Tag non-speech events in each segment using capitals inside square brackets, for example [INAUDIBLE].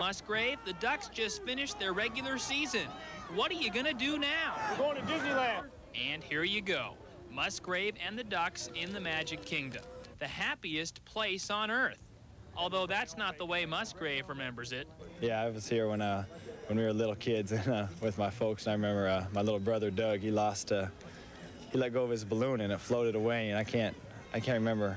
Musgrave, the Ducks just finished their regular season. What are you going to do now? We're going to Disneyland. And here you go. Musgrave and the Ducks in the Magic Kingdom. The happiest place on earth. Although that's not the way Musgrave remembers it. Yeah, I was here when uh, when we were little kids [LAUGHS] and, uh, with my folks. And I remember uh, my little brother Doug. He lost, uh, he let go of his balloon and it floated away. And I can't, I can't remember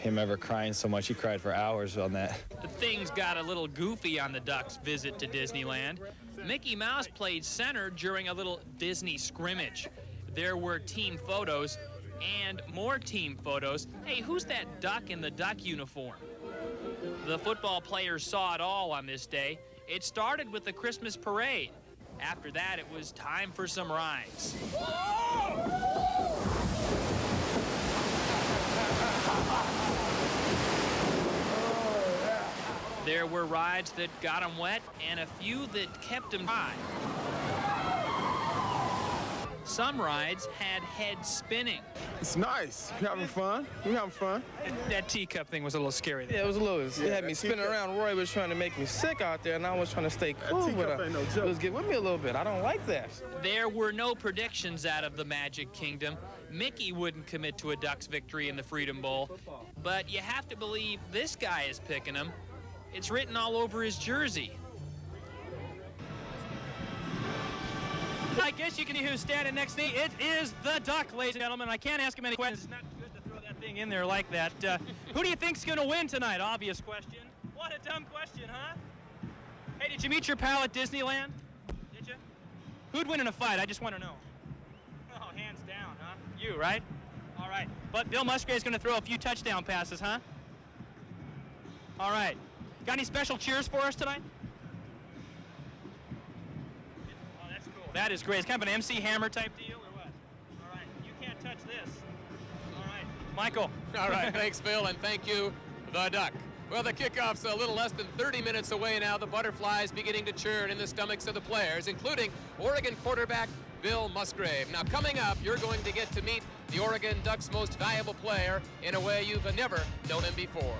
him ever crying so much. He cried for hours on that. The things got a little goofy on the Ducks' visit to Disneyland. Mickey Mouse played center during a little Disney scrimmage. There were team photos and more team photos. Hey, who's that duck in the duck uniform? The football players saw it all on this day. It started with the Christmas parade. After that, it was time for some rides. There were rides that got them wet and a few that kept them dry. Some rides had heads spinning. It's nice. You having fun? You having fun? That teacup thing was a little scary. Yeah, it was a little. It Yeah, had me spinning teacup- around. Roy was trying to make me sick out there, and I was trying to stay cool. teacup But uh, ain't no it joke. was get with me a little bit. I don't like that. There were no predictions out of the Magic Kingdom. Mickey wouldn't commit to a Ducks victory in the Freedom Bowl. But you have to believe this guy is picking them. It's written all over his jersey. I guess you can hear who's standing next to me. It is the Duck, ladies and gentlemen. I can't ask him any questions. It's not good to throw that thing in there like that. Uh, [LAUGHS] who do you think's going to win tonight? Obvious question. What a dumb question, huh? Hey, did you meet your pal at Disneyland? Did you? Who'd win in a fight? I just want to know. Oh, hands down, huh? You, right? All right. But Bill Musgrave's going to throw a few touchdown passes, huh? All right. Got any special cheers for us tonight? Oh, that's cool. That is great. It's kind of an MC Hammer type deal, or what? All right. You can't touch this. All right. Michael. All right, thanks, Phil, and thank you, the Duck. Well, the kickoff's a little less than 30 minutes away now. The butterflies beginning to churn in the stomachs of the players, including Oregon quarterback Bill Musgrave. Now, coming up, you're going to get to meet the Oregon Ducks' most valuable player in a way you've never known him before.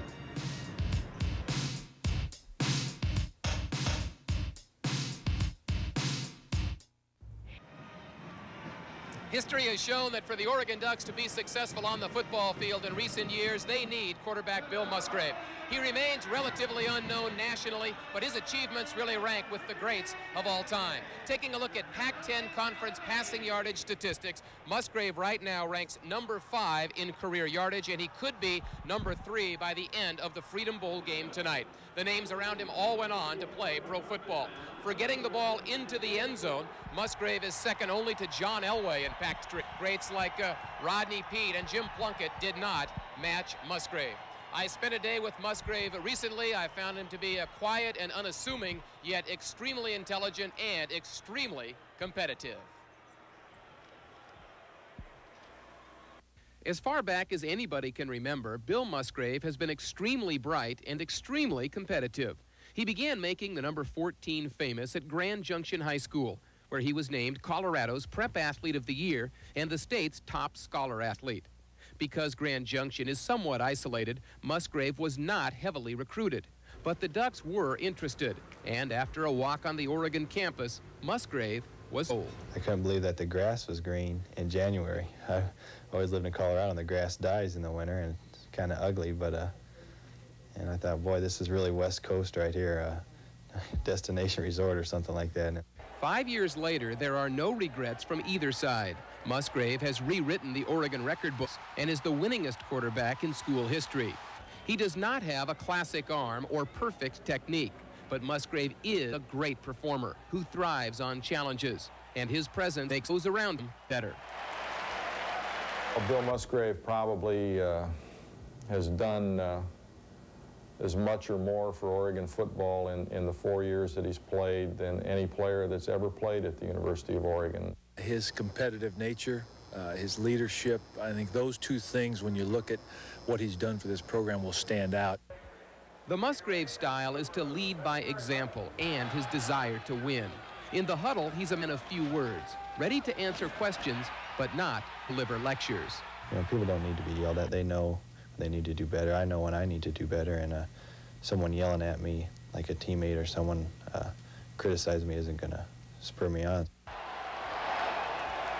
History has shown that for the Oregon Ducks to be successful on the football field in recent years, they need quarterback Bill Musgrave. He remains relatively unknown nationally, but his achievements really rank with the greats of all time. Taking a look at Pac-10 conference passing yardage statistics, Musgrave right now ranks number five in career yardage, and he could be number three by the end of the Freedom Bowl game tonight. The names around him all went on to play pro football. For getting the ball into the end zone, Musgrave is second only to John Elway in Greats like uh, Rodney Peete and Jim Plunkett did not match Musgrave. I spent a day with Musgrave recently. I found him to be a quiet and unassuming, yet extremely intelligent and extremely competitive. As far back as anybody can remember, Bill Musgrave has been extremely bright and extremely competitive. He began making the number 14 famous at Grand Junction High School, where he was named Colorado's Prep Athlete of the Year and the state's top scholar athlete. Because Grand Junction is somewhat isolated, Musgrave was not heavily recruited. But the Ducks were interested, and after a walk on the Oregon campus, Musgrave was sold. I couldn't believe that the grass was green in January. I always lived in Colorado, and the grass dies in the winter, and it's kind of ugly. But uh, and I thought, boy, this is really West Coast right here, uh, [LAUGHS] destination resort or something like that. Five years later, there are no regrets from either side. Musgrave has rewritten the Oregon record books and is the winningest quarterback in school history. He does not have a classic arm or perfect technique, but Musgrave is a great performer who thrives on challenges, and his presence makes those around him better. Well, Bill Musgrave probably uh, has done uh, as much or more for Oregon football in, in the four years that he's played than any player that's ever played at the University of Oregon. His competitive nature, uh, his leadership, I think those two things, when you look at what he's done for this program, will stand out. The Musgrave style is to lead by example and his desire to win. In the huddle, he's a man of few words, ready to answer questions, but not deliver lectures. you know, people don't need to be yelled at. They know they need to do better. I know when I need to do better, and uh, someone yelling at me like a teammate or someone uh, criticize me isn't going to spur me on.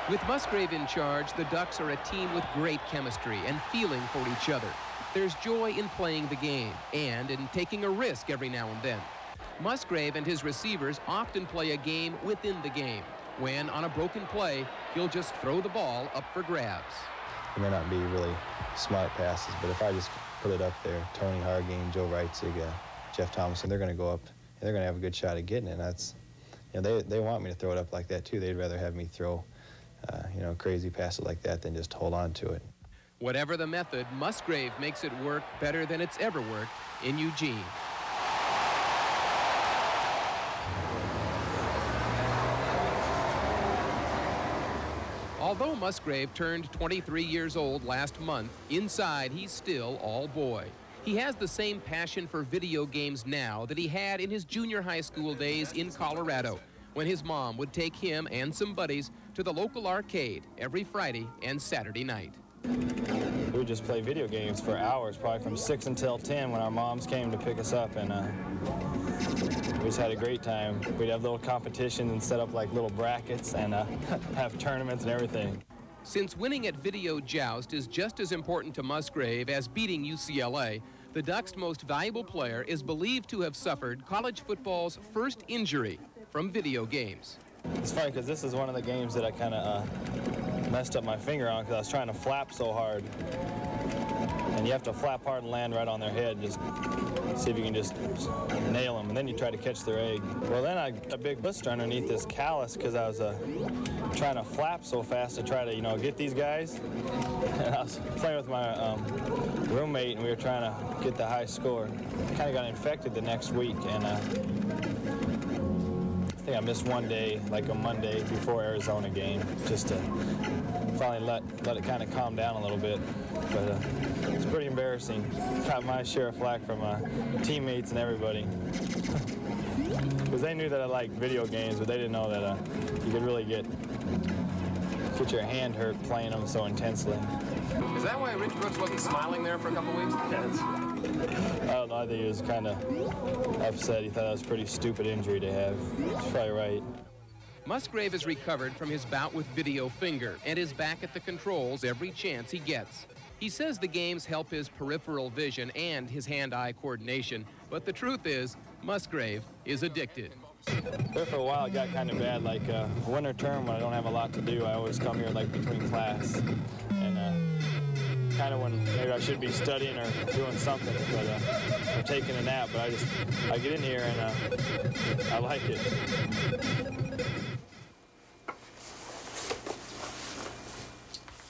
With Musgrave in charge, the Ducks are a team with great chemistry and feeling for each other. There's joy in playing the game and in taking a risk every now and then. Musgrave and his receivers often play a game within the game, when on a broken play, he'll just throw the ball up for grabs. It may not be really smart passes, but if I just put it up there, Tony Hargain, Joe Reitzug, uh, Jeff Thomason, they're going to go up, they're going to have a good shot at getting it. That's, you know, they, they want me to throw it up like that too. They'd rather have me throw, uh, you know, crazy passes like that than just hold on to it. Whatever the method, Musgrave makes it work better than it's ever worked in Eugene. Although Musgrave turned 23 years old last month, inside he's still all boy. He has the same passion for video games now that he had in his junior high school days in Colorado, when his mom would take him and some buddies to the local arcade every Friday and Saturday night. We would just play video games for hours, probably from 6 until 10 when our moms came to pick us up, and uh, we just had a great time. We'd have little competitions and set up like little brackets and uh, [LAUGHS] have tournaments and everything. Since winning at Video Joust is just as important to Musgrave as beating UCLA, the Ducks' most valuable player is believed to have suffered college football's first injury from video games. It's funny because this is one of the games that I kind of uh, messed up my finger on because I was trying to flap so hard. And you have to flap hard and land right on their head. Just see if you can just nail them. And then you try to catch their egg. Well, then I got a big blister underneath this callus because I was uh, trying to flap so fast to try to, you know, get these guys. [LAUGHS] And I was playing with my um, roommate, and we were trying to get the high score. Kind of got infected the next week, and uh, I think I missed one day, like a Monday before Arizona game, just to finally let let it kind of calm down a little bit. But uh, it's pretty embarrassing. Got my share of flack from uh, teammates and everybody. [LAUGHS] Because they knew that I liked video games, but they didn't know that uh, you could really get get your hand hurt playing them so intensely. Is that why Rich Brooks wasn't smiling there for a couple weeks? Yeah, I don't know. I think he was kind of upset. He thought that was a pretty stupid injury to have. He's probably right. Musgrave has recovered from his bout with video finger and is back at the controls every chance he gets. He says the games help his peripheral vision and his hand-eye coordination, but the truth is, Musgrave is addicted. There for a while it got kind of bad, like uh, winter term when I don't have a lot to do, I always come here like between class. Kind of when maybe I should be studying or doing something, but uh, or taking a nap. But I just I get in here and uh, I like it.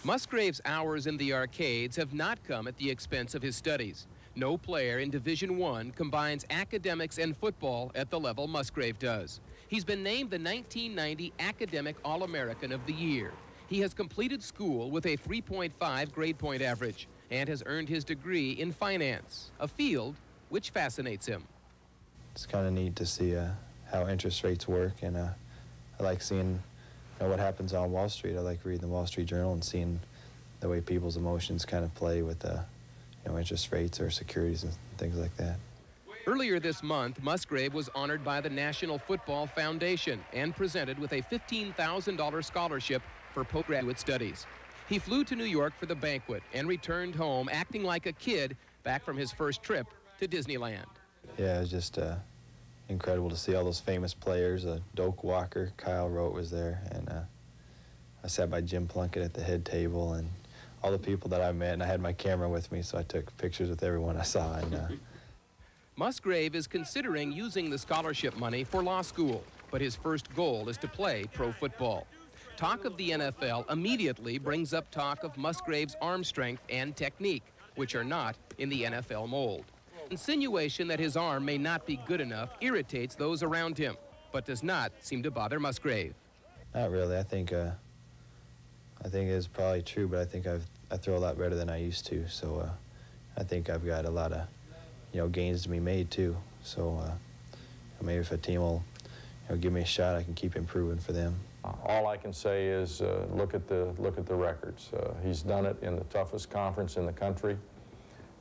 Musgrave's hours in the arcades have not come at the expense of his studies. No player in Division One combines academics and football at the level Musgrave does. He's been named the 1990 Academic All-American of the Year. He has completed school with a 3.5 grade point average and has earned his degree in finance, a field which fascinates him. It's kind of neat to see uh, how interest rates work, and uh, I like seeing you know, what happens on Wall Street. I like reading the Wall Street Journal and seeing the way people's emotions kind of play with uh, you know, interest rates or securities and things like that. Earlier this month, Musgrave was honored by the National Football Foundation and presented with a $15,000 scholarship for postgraduate studies. He flew to New York for the banquet and returned home acting like a kid back from his first trip to Disneyland. Yeah, it was just uh, incredible to see all those famous players. Uh, Doak Walker, Kyle Rote was there, and uh, I sat by Jim Plunkett at the head table, and all the people that I met, and I had my camera with me, so I took pictures with everyone I saw. And uh, [LAUGHS] Musgrave is considering using the scholarship money for law school, but his first goal is to play pro football. Talk of the NFL immediately brings up talk of Musgrave's arm strength and technique, which are not in the NFL mold. Insinuation that his arm may not be good enough irritates those around him, but does not seem to bother Musgrave. not really. I think uh, I think it's probably true, but I think I've, I throw a lot better than I used to. So uh, I think I've got a lot of you know gains to be made too. So uh, maybe if a team will you know, give me a shot, I can keep improving for them. All I can say is uh, look at the look at the records. Uh, he's done it in the toughest conference in the country.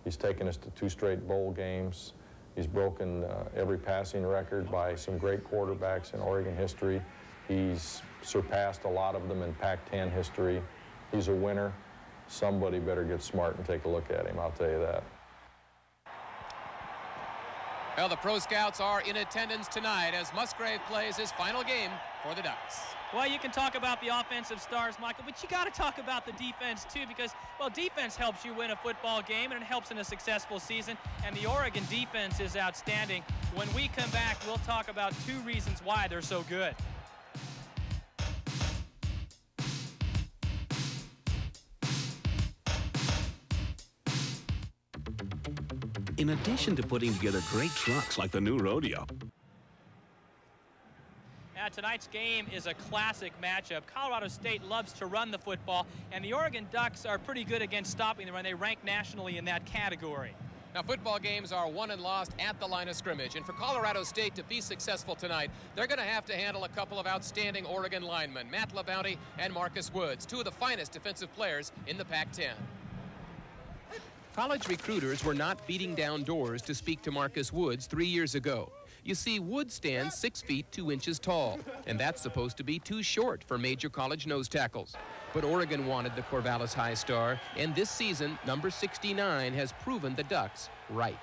He's taken us to two straight bowl games. He's broken uh, every passing record by some great quarterbacks in Oregon history. He's surpassed a lot of them in Pac-10 history. He's a winner. Somebody better get smart and take a look at him, I'll tell you that. Well, the Pro Scouts are in attendance tonight as Musgrave plays his final game for the Ducks. Well, you can talk about the offensive stars, Michael, but you got to talk about the defense too because, well, defense helps you win a football game and it helps in a successful season. And the Oregon defense is outstanding. When we come back, we'll talk about two reasons why they're so good. In addition to putting together great trucks like the new rodeo, Now, tonight's game is a classic matchup. Colorado State loves to run the football, and the Oregon Ducks are pretty good against stopping the run. They rank nationally in that category. Now, football games are won and lost at the line of scrimmage, and for Colorado State to be successful tonight, they're going to have to handle a couple of outstanding Oregon linemen, Matt LaBounty and Marcus Woods, two of the finest defensive players in the Pac-10. College recruiters were not beating down doors to speak to Marcus Woods three years ago. You see, Woods stands six feet two inches tall, and that's supposed to be too short for major college nose tackles. But Oregon wanted the Corvallis High Star, and this season, number 69 has proven the Ducks right.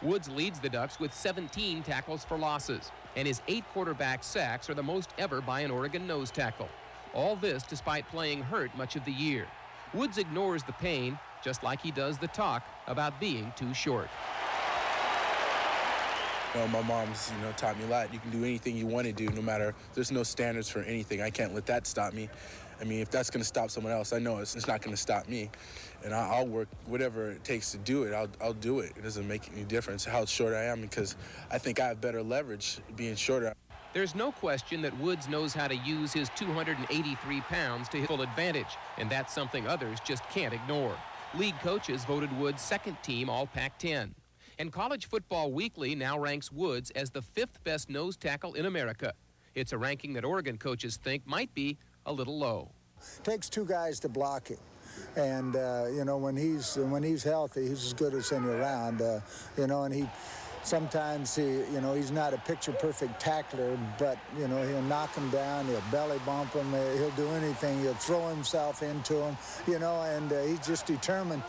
Woods leads the Ducks with 17 tackles for losses, and his eight quarterback sacks are the most ever by an Oregon nose tackle. All this despite playing hurt much of the year. Woods ignores the pain, just like he does the talk about being too short. You know, my mom's, you know, taught me a lot. You can do anything you want to do, no matter, there's no standards for anything. I can't let that stop me. I mean, if that's going to stop someone else, I know it's, it's not going to stop me. And I, I'll work whatever it takes to do it. I'll, I'll do it. It doesn't make any difference how short I am because I think I have better leverage being shorter. There's no question that Woods knows how to use his 283 pounds to his full advantage, and that's something others just can't ignore. League coaches voted Woods second team All Pac-10. And College Football Weekly now ranks Woods as the fifth best nose tackle in America. It's a ranking that Oregon coaches think might be a little low. Takes two guys to block him. And uh, you know when he's when he's healthy, he's as good as any around. Uh, you know, and he sometimes he you know he's not a picture perfect tackler, but you know he'll knock him down, he'll belly bump him, uh, he'll do anything, he'll throw himself into him. You know, and uh, he's just determined.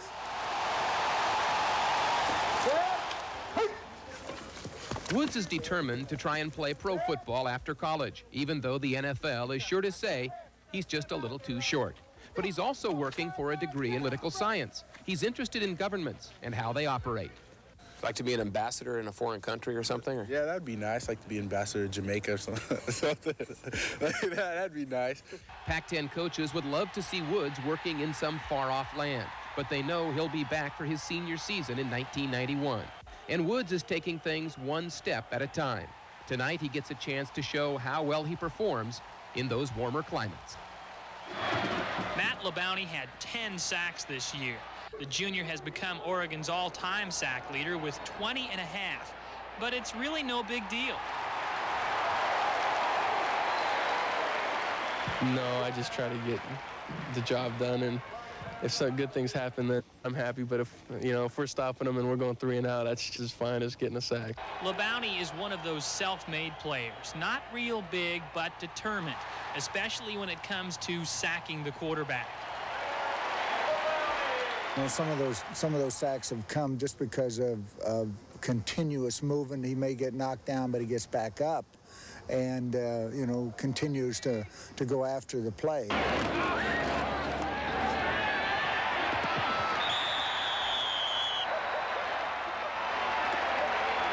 Woods is determined to try and play pro football after college, even though the NFL is sure to say he's just a little too short. But he's also working for a degree in political science. He's interested in governments and how they operate. Like to be an ambassador in a foreign country or something? Or? Yeah, that'd be nice. Like to be ambassador to Jamaica or something. [LAUGHS] something like that. That'd be nice. Pac-10 coaches would love to see Woods working in some far-off land, but they know he'll be back for his senior season in 1991. And Woods is taking things one step at a time. Tonight, he gets a chance to show how well he performs in those warmer climates. Matt LaBounty had 10 sacks this year. The junior has become Oregon's all-time sack leader with 20 and a half. But it's really no big deal. No, I just try to get the job done, and if some good things happen, then I'm happy. But if you know if we're stopping them and we're going three and out, that's just fine as getting a sack. LaBounty is one of those self-made players, not real big but determined, especially when it comes to sacking the quarterback. You know, some of those some of those sacks have come just because of, of continuous moving. He may get knocked down, but he gets back up, and uh, you know continues to to go after the play.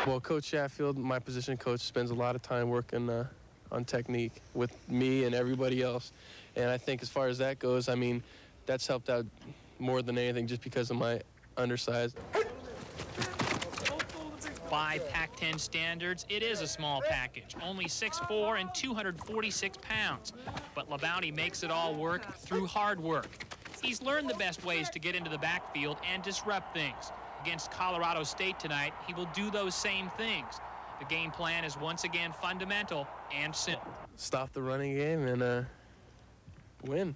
Well, Coach Sheffield, my position coach, spends a lot of time working uh, on technique with me and everybody else. And I think as far as that goes, I mean, that's helped out more than anything just because of my undersized. By Pac-10 standards, it is a small package, only 6'4 and 246 pounds. But LaBounty makes it all work through hard work. He's learned the best ways to get into the backfield and disrupt things. Against Colorado State tonight, he will do those same things. The game plan is once again fundamental and simple. Stop the running game and uh, win.